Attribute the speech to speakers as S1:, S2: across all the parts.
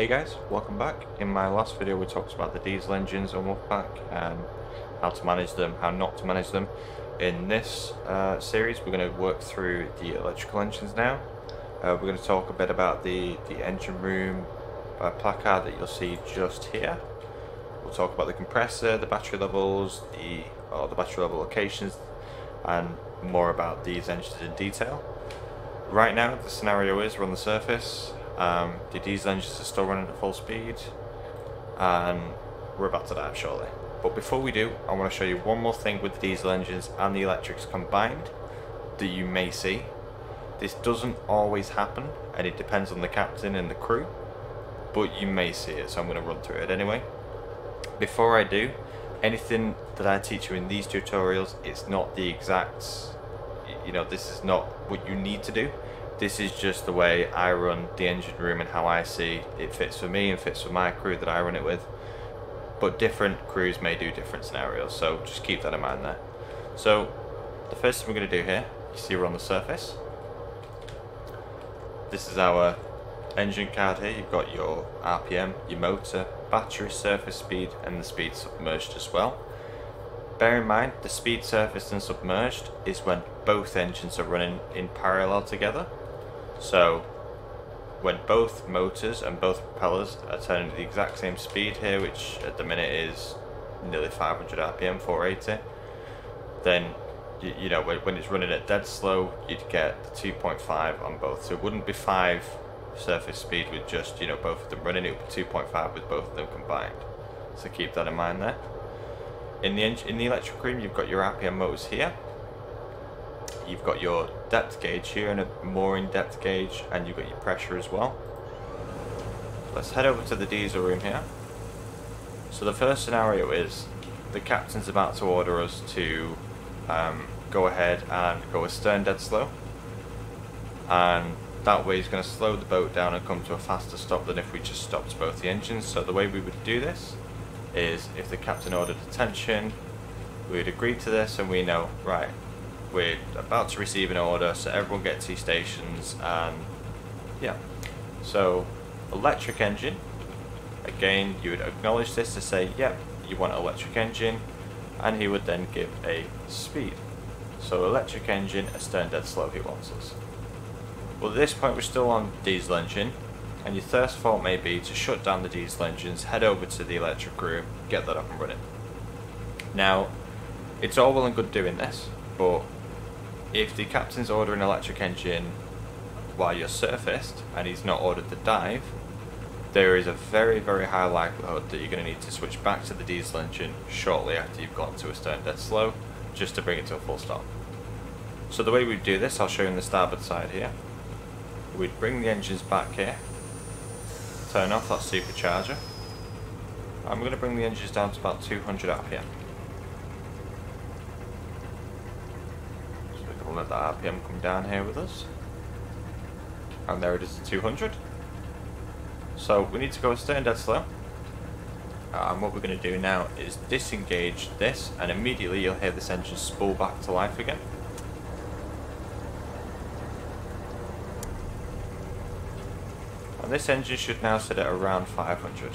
S1: Hey guys, welcome back. In my last video we talked about the diesel engines on Wolfpack and how to manage them, how not to manage them. In this uh, series we're going to work through the electrical engines now. Uh, we're going to talk a bit about the, the engine room uh, placard that you'll see just here. We'll talk about the compressor, the battery levels, the, the battery level locations and more about these engines in detail. Right now the scenario is we're on the surface, um, the diesel engines are still running at full speed and we're about to dive shortly. But before we do, I want to show you one more thing with the diesel engines and the electrics combined that you may see. This doesn't always happen and it depends on the captain and the crew, but you may see it, so I'm going to run through it anyway. Before I do, anything that I teach you in these tutorials, it's not the exact, you know, this is not what you need to do this is just the way I run the engine room and how I see it fits for me and fits for my crew that I run it with. But different crews may do different scenarios, so just keep that in mind there. So, the first thing we're going to do here, you see we're on the surface. This is our engine card here. You've got your RPM, your motor, battery, surface speed, and the speed submerged as well. Bear in mind, the speed surfaced and submerged is when both engines are running in parallel together. So when both motors and both propellers are turning at the exact same speed here, which at the minute is nearly 500 RPM, 480, then you, you know when, when it's running at dead slow, you'd get the 2.5 on both. So it wouldn't be 5 surface speed with just you know both of them running. It would be 2.5 with both of them combined. So keep that in mind there. In the in the electric room, you've got your RPM motors here, you've got your depth gauge here and a mooring depth gauge and you've got your pressure as well. Let's head over to the diesel room here. So the first scenario is the captain's about to order us to um, go ahead and go astern dead slow and that way he's going to slow the boat down and come to a faster stop than if we just stopped both the engines. So the way we would do this is if the captain ordered attention, we'd agree to this and we know, right, we're about to receive an order, so everyone gets to stations, and yeah. So, electric engine, again, you would acknowledge this to say, yep, you want electric engine, and he would then give a speed. So electric engine, a stern dead slow he wants us. Well at this point we're still on diesel engine, and your first thought may be to shut down the diesel engines, head over to the electric room, get that up and running. Now, it's all well and good doing this, but if the captain's ordering an electric engine while you're surfaced and he's not ordered the dive, there is a very, very high likelihood that you're going to need to switch back to the diesel engine shortly after you've gone to astern dead slow, just to bring it to a full stop. So the way we do this, I'll show you on the starboard side here. We'd bring the engines back here, turn off that supercharger, we're going to bring the engines down to about 200 RPM. Let the RPM come down here with us. And there it is at 200. So we need to go astern dead slow. And what we're going to do now is disengage this and immediately you'll hear this engine spool back to life again. And this engine should now sit at around 500.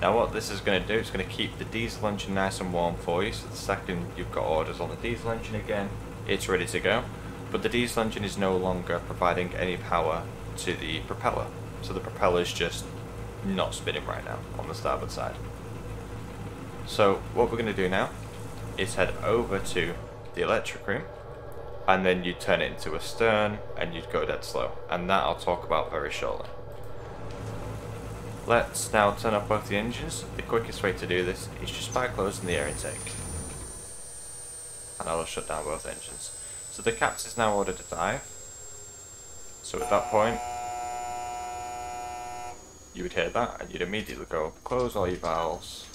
S1: Now what this is going to do, it's going to keep the diesel engine nice and warm for you, so the second you've got orders on the diesel engine again, it's ready to go, but the diesel engine is no longer providing any power to the propeller. So the propeller is just not spinning right now on the starboard side. So what we're going to do now is head over to the electric room and then you turn it into a stern and you'd go dead slow and that I'll talk about very shortly. Let's now turn off both the engines. The quickest way to do this is just by closing the air intake and I will shut down both engines. So the captain is now ordered to dive. So at that point, you would hear that and you'd immediately go close all your valves.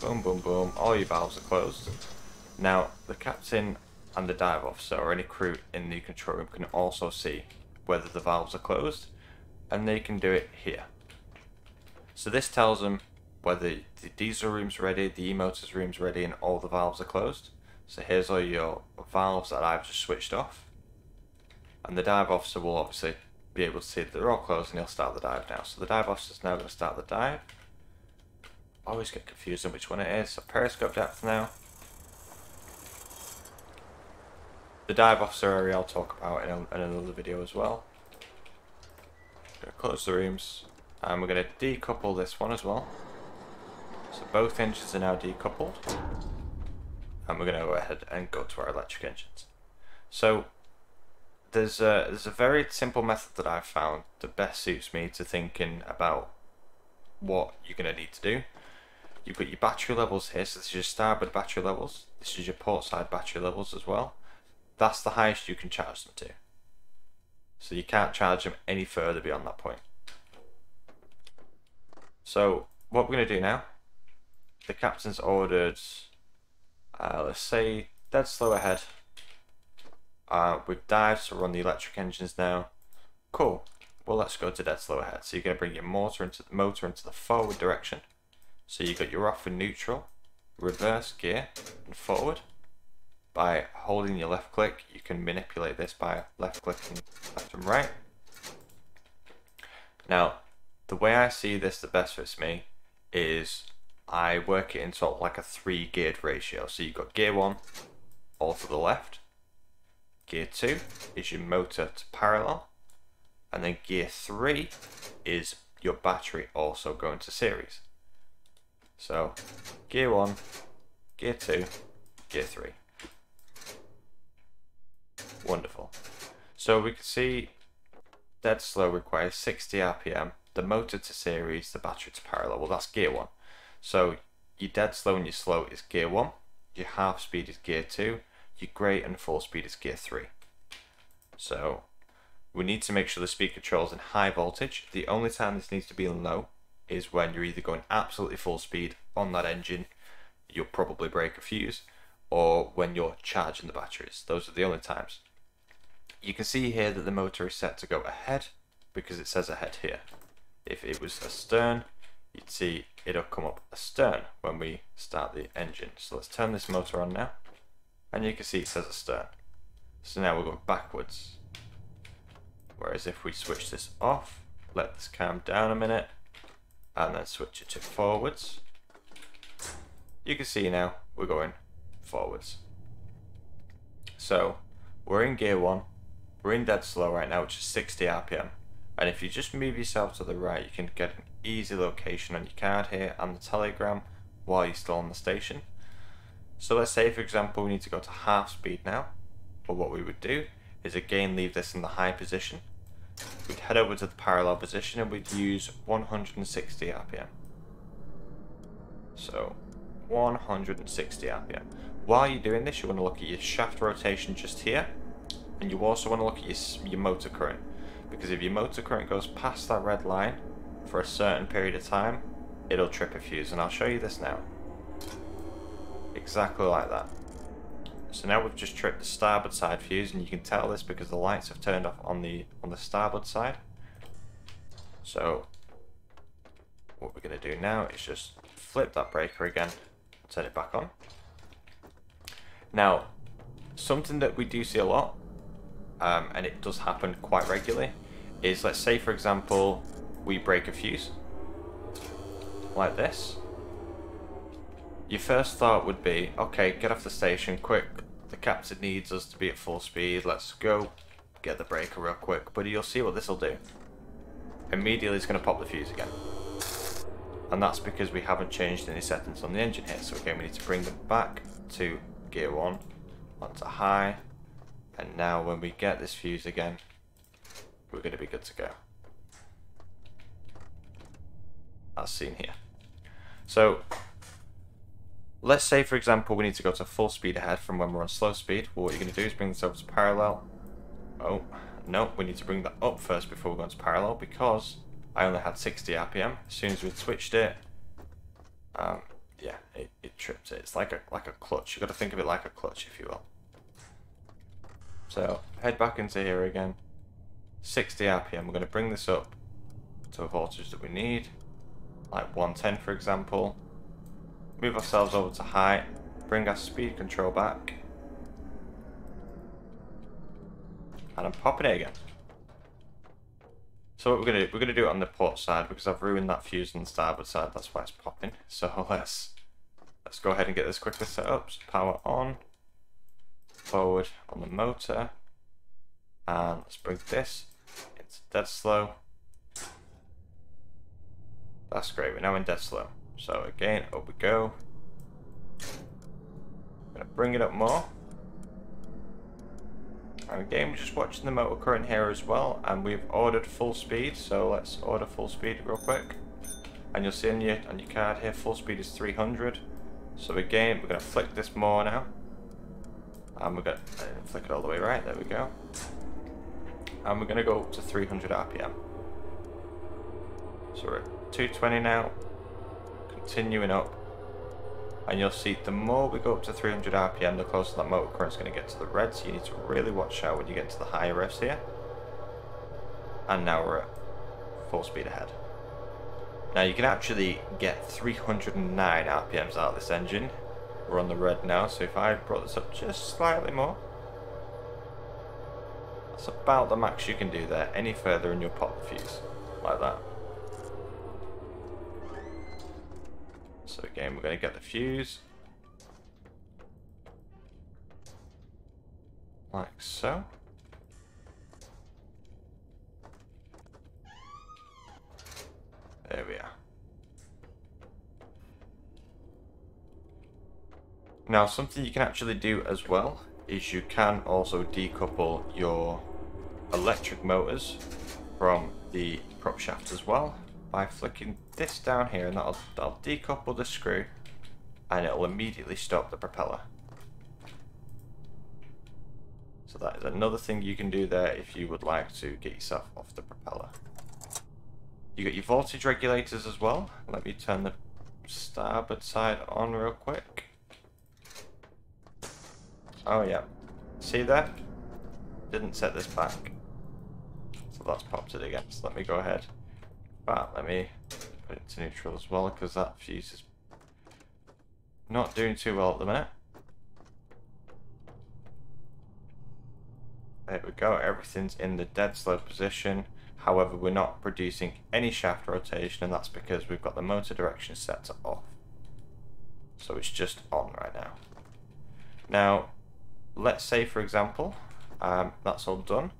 S1: Boom, boom, boom, all your valves are closed. Now, the captain and the dive officer or any crew in the control room can also see whether the valves are closed and they can do it here. So this tells them whether the diesel room's ready, the e-motors room's ready and all the valves are closed. So here's all your valves that I've just switched off. And the dive officer will obviously be able to see that they're all closed and he'll start the dive now. So the dive officer's now going to start the dive. Always get confused on which one it is. So periscope depth now. The dive officer area I'll talk about in, a, in another video as well. Gonna close the rooms. And we're going to decouple this one as well. So both engines are now decoupled. And we're going to go ahead and go to our electric engines. So there's a, there's a very simple method that I've found that best suits me to thinking about what you're going to need to do. You've got your battery levels here, so this is your starboard battery levels. This is your port side battery levels as well. That's the highest you can charge them to. So you can't charge them any further beyond that point. So what we're going to do now, the captain's ordered, uh, let's say, dead slow ahead. Uh, we've dived, so we're on the electric engines now. Cool. Well, let's go to dead slow ahead. So you're going to bring your motor into the motor into the forward direction. So you got your off and neutral, reverse gear, and forward. By holding your left click, you can manipulate this by left clicking left and right. Now, the way I see this the best fits me is I work it in sort of like a three geared ratio. So you've got gear one all to the left, gear two is your motor to parallel, and then gear three is your battery also going to series. So gear one, gear two, gear three. Wonderful. So we can see dead slow requires 60 RPM the motor to series, the battery to parallel. Well, that's gear one. So your dead slow and your slow is gear one, your half speed is gear two, your great and full speed is gear three. So we need to make sure the speed control is in high voltage. The only time this needs to be in low is when you're either going absolutely full speed on that engine, you'll probably break a fuse, or when you're charging the batteries. Those are the only times. You can see here that the motor is set to go ahead because it says ahead here if it was astern, you'd see it'll come up astern when we start the engine. So let's turn this motor on now, and you can see it says astern. So now we're going backwards. Whereas if we switch this off, let this calm down a minute, and then switch it to forwards, you can see now we're going forwards. So we're in gear one, we're in dead slow right now, which is 60 RPM. And if you just move yourself to the right, you can get an easy location on your card here and the telegram while you're still on the station. So let's say, for example, we need to go to half speed now. But what we would do is again leave this in the high position. We'd head over to the parallel position and we'd use 160 RPM. So 160 RPM. While you're doing this, you want to look at your shaft rotation just here. And you also want to look at your, your motor current because if your motor current goes past that red line for a certain period of time, it'll trip a fuse, and I'll show you this now. Exactly like that. So now we've just tripped the starboard side fuse, and you can tell this because the lights have turned off on the on the starboard side. So what we're going to do now is just flip that breaker again, turn it back on. Now, something that we do see a lot um, and it does happen quite regularly, is let's say for example we break a fuse like this. Your first thought would be, okay, get off the station quick. The captain needs us to be at full speed. Let's go get the breaker real quick. But you'll see what this will do. Immediately it's going to pop the fuse again. And that's because we haven't changed any settings on the engine here. So again, we need to bring them back to gear 1, onto high, and now when we get this fuse again, we're going to be good to go. As seen here. So, let's say for example we need to go to full speed ahead from when we're on slow speed. Well, what you're going to do is bring this over to parallel. Oh, no, we need to bring that up first before we go into parallel because I only had 60 RPM. As soon as we switched it, um, yeah, it, it tripped it. It's like a like a clutch. You've got to think of it like a clutch, if you will. So head back into here again. 60 RPM. We're going to bring this up to a voltage that we need, like 110 for example. Move ourselves over to high, bring our speed control back. And I'm popping it again. So what we're gonna do, we're gonna do it on the port side because I've ruined that fuse on the starboard side. That's why it's popping. So let's let's go ahead and get this quickly set up. So power on, forward on the motor, and let's bring this into dead slow. That's great. We're now in dead slow. So again, up we go. I'm gonna bring it up more. And again, we're just watching the motor current here as well, and we've ordered full speed, so let's order full speed real quick. And you'll see on your, on your card here, full speed is 300. So again, we're going to flick this more now. And we're going to uh, flick it all the way right, there we go. And we're to go up to 300 RPM. So we're at 220 now, continuing up and you'll see the more we go up to 300 RPM, the closer that motor current is going to get to the red, so you need to really watch out when you get to the higher revs here. And now we're at full speed ahead. Now you can actually get 309 RPMs out of this engine. We're on the red now, so if I brought this up just slightly more, that's about the max you can do there. Any further and you'll pop the fuse, like that. So again, we're going to get the fuse. Like so. There we are. Now, something you can actually do as well is you can also decouple your electric motors from the prop shaft as well by flicking this down here and that'll, that'll decouple the screw and it'll immediately stop the propeller. So that is another thing you can do there if you would like to get yourself off the propeller. You got your voltage regulators as well. Let me turn the starboard side on real quick. Oh yeah. See that? Didn't set this back. So that's popped it again. So let me go ahead but let me put it to neutral as well because that fuse is not doing too well at the minute. There we go, everything's in the dead slow position. However, we're not producing any shaft rotation and that's because we've got the motor direction set to off. So it's just on right now. Now, let's say for example, um, that's all done.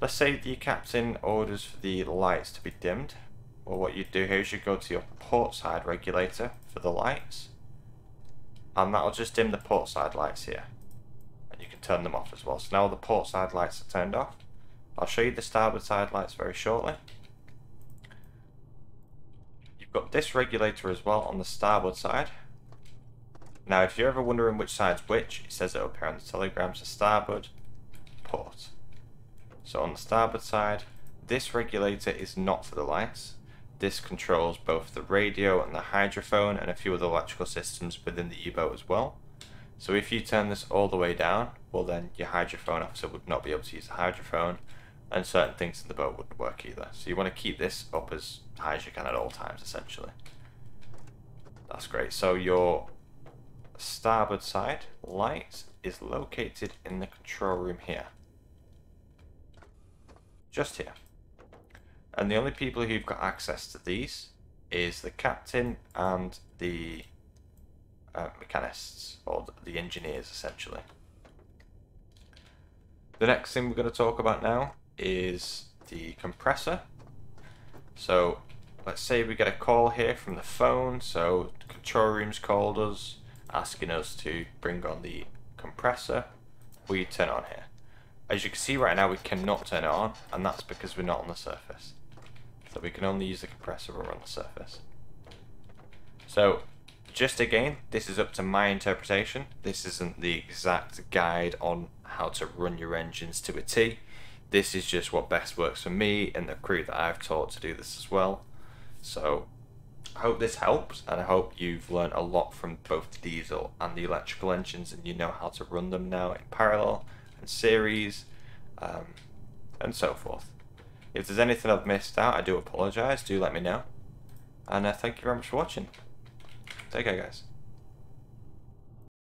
S1: Let's say the captain orders for the lights to be dimmed. Well what you do here is you go to your port side regulator for the lights and that'll just dim the port side lights here and you can turn them off as well. So now the port side lights are turned off. I'll show you the starboard side lights very shortly. You've got this regulator as well on the starboard side now if you're ever wondering which side's which it says it up here on the telegrams the starboard port so on the starboard side this regulator is not for the lights this controls both the radio and the hydrophone and a few other electrical systems within the U-boat as well. So if you turn this all the way down, well then your hydrophone officer would not be able to use the hydrophone and certain things in the boat wouldn't work either. So you want to keep this up as high as you can at all times essentially. That's great. So your starboard side light is located in the control room here. Just here. And the only people who've got access to these is the captain and the uh, mechanists, or the engineers essentially. The next thing we're going to talk about now is the compressor. So let's say we get a call here from the phone, so the control room's called us asking us to bring on the compressor. We turn on here. As you can see right now we cannot turn it on and that's because we're not on the surface So we can only use the compressor when we're on the surface. So, just again, this is up to my interpretation. This isn't the exact guide on how to run your engines to a T. This is just what best works for me and the crew that I've taught to do this as well. So, I hope this helps and I hope you've learned a lot from both the diesel and the electrical engines and you know how to run them now in parallel and series um, and so forth. If there's anything I've missed out, I do apologise. Do let me know. And uh, thank you very much for watching. Take care, guys.